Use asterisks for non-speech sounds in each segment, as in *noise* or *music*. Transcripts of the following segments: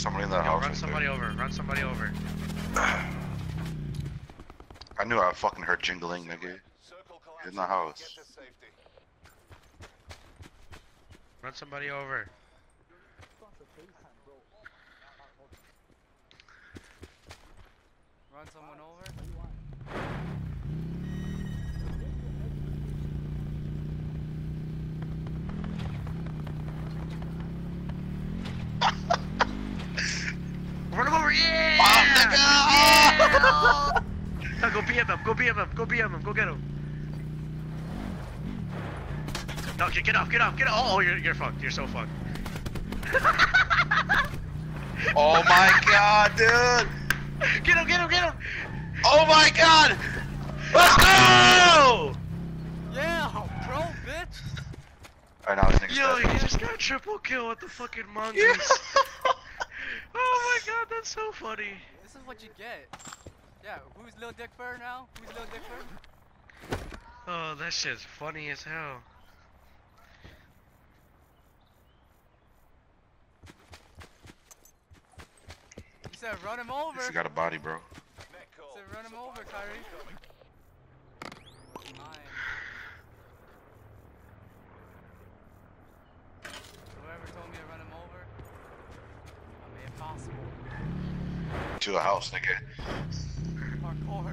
somebody in that Yo, house. run right somebody there. over. Run somebody over. *sighs* I knew I fucking heard jingling, nigga. In the house. Get to safety. Run somebody over. Run someone over. Yeah. Oh, yeah! no, go BM him. Go BM him. Go BM him. Go get him. No, get, get off. Get off. Get off. Oh, you're you're fucked. You're so fucked. *laughs* Oh my god, dude! Get him. Get him. Get him. Oh my god! Let's go! Yeah, pro bitch. Alright, now this nigga's Yo, dead. he just got triple kill with the fucking mongoose. Yeah. *laughs* oh my god, that's so funny. This is what you get. Yeah, who's Lil Dick Fur now? Who's Lil Dick Fur? Oh, that shit's funny as hell. You said run him over. You got a body, bro. Net You said run him over, Kyrie. Mine. Whoever told me to run him over, I mean impossible. To a house, nigga. Parkour.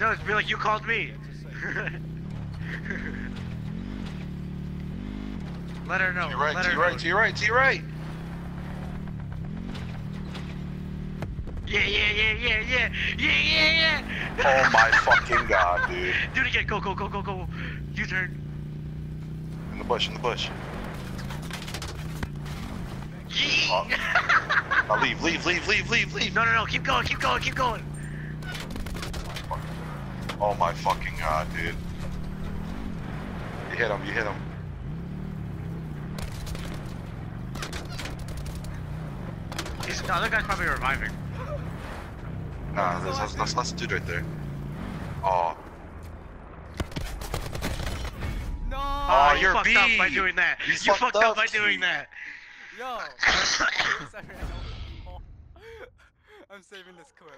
No, it's be like you called me. *laughs* Let her know. To your right, Let to your right, know. to your right, to your right. Yeah, yeah, yeah, yeah, yeah, yeah, yeah, yeah. Oh my fucking god, dude. *laughs* Do it again. Go, go, go, go, go. U turn. In the bush, in the bush. Yee. Oh. *laughs* Now leave, leave, leave, leave, leave, leave. no, no, no. Keep going. Keep going. Keep going. Oh my fucking god, dude. You hit him, you hit him. He's, the other guy's probably reviving. Nah, that's, that's, that's, that's dude right there. Oh. No. Oh, you you're fucked up by doing that. You You, fucked fucked up, up, by doing that. Yo. *coughs* Sorry, I know. *laughs* I'm saving this clip.